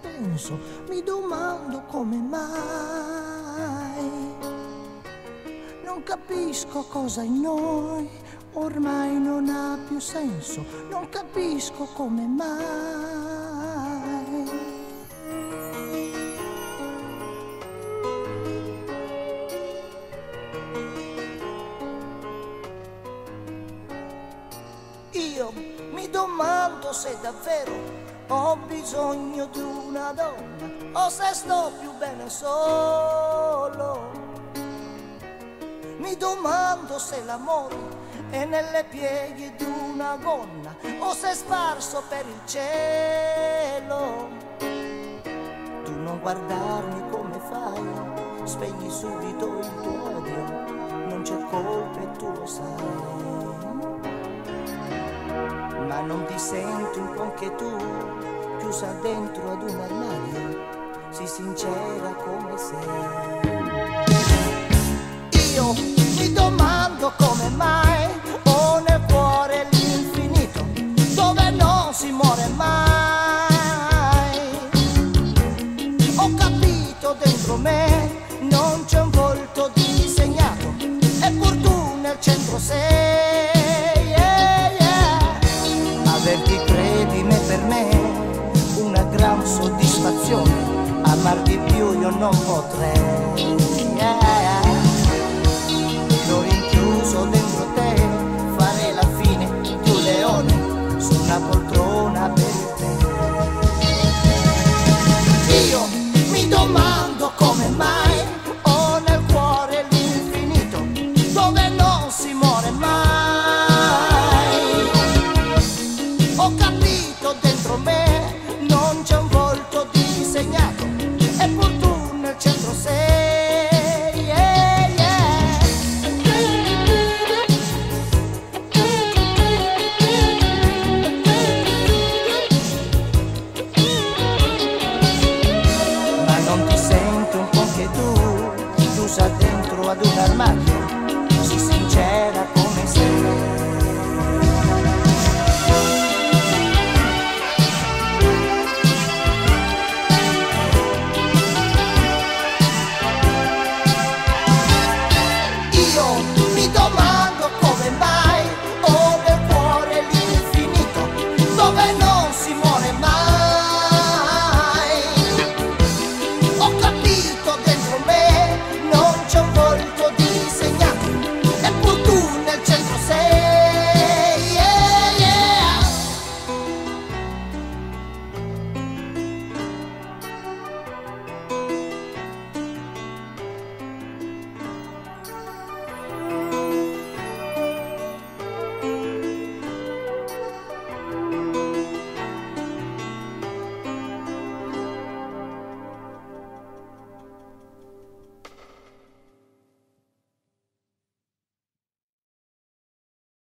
senso, mi domando come mai. Non capisco cosa in noi ormai non ha più senso, non capisco come mai. Io mi domando se davvero ho bisogno di una donna o se sto più bene solo. Mi domando se l'amore è nelle pieghe di una gonna o se è sparso per il cielo. Tu non guardarmi come fai, spegni subito il tuo odio, non c'è colpa e tu lo sai ma non ti senti un po' anche tu chiusa dentro ad un armadio, si sincera come sei. Io mi domando come mai ho nel cuore l'infinito, dove non si muore mai. Ho capito dentro me non c'è un volto disegnato, amarti più io non potrei. Yeah. L'ho rinchiuso dentro ad un armadio, si sincera come sei. domando come mai ho nel l'infinito dove non